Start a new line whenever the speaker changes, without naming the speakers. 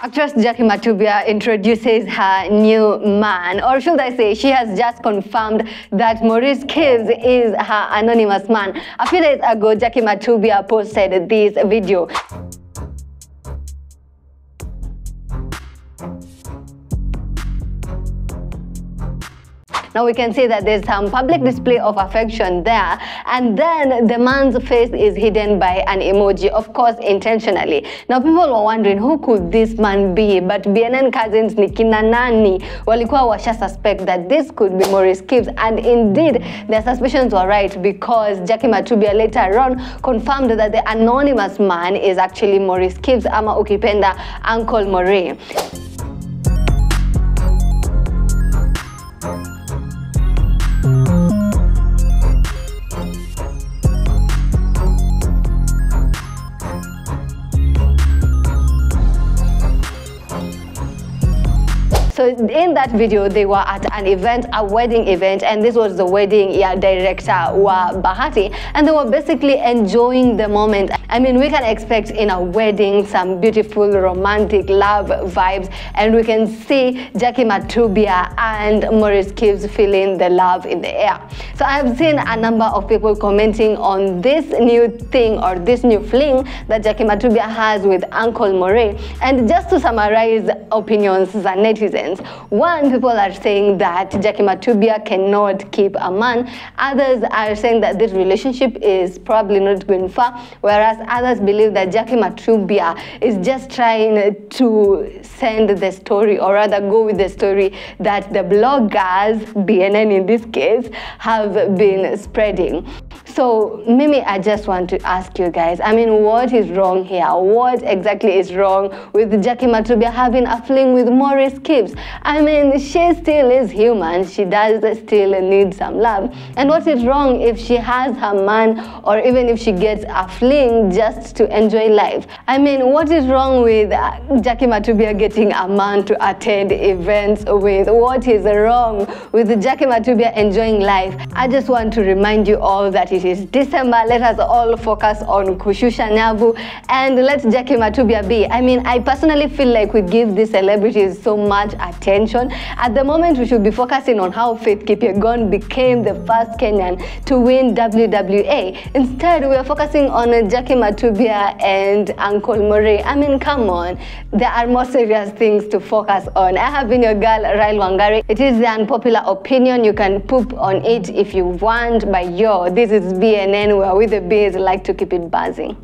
Actress Jackie Matubia introduces her new man, or should I say, she has just confirmed that Maurice Kivs is her anonymous man. A few days ago, Jackie Matubia posted this video. Now we can see that there's some public display of affection there and then the man's face is hidden by an emoji, of course intentionally. Now people were wondering who could this man be but BNN cousins Nikina Nani walikuwa washa suspect that this could be Maurice Kibbs and indeed their suspicions were right because Jackie Matubia later on confirmed that the anonymous man is actually Maurice Kibbs ama ukipenda Uncle Maurice. So in that video, they were at an event, a wedding event, and this was the wedding yeah, director wa Bahati, and they were basically enjoying the moment. I mean, we can expect in a wedding some beautiful romantic love vibes, and we can see Jackie Matubia and Maurice Kivs feeling the love in the air. So I have seen a number of people commenting on this new thing or this new fling that Jackie Matubia has with Uncle Moray. And just to summarize opinions and netizens, one, people are saying that Jackie Matubia cannot keep a man. Others are saying that this relationship is probably not going far, whereas others believe that Jackie Matubia is just trying to send the story, or rather go with the story that the bloggers, BNN in this case, have been spreading. So, Mimi, I just want to ask you guys, I mean, what is wrong here? What exactly is wrong with Jackie Matubia having a fling with Maurice Kivs? I mean, she still is human. She does still need some love. And what is wrong if she has her man or even if she gets a fling just to enjoy life? I mean, what is wrong with uh, Jackie Matubia getting a man to attend events with? What is wrong with Jackie Matubia enjoying life? I just want to remind you all that it is December. Let us all focus on Kushusha Nyavu and let Jackie Matubia be. I mean, I personally feel like we give these celebrities so much attention. At the moment, we should be focusing on how Faith Kipyegon became the first Kenyan to win WWA. Instead, we are focusing on Jackie Matubia and Uncle Murray. I mean, come on. There are more serious things to focus on. I have been your girl, Rail Wangari. It is the unpopular opinion. You can poop on it if you want, but yo, this is BNN where we the bees like to keep it buzzing.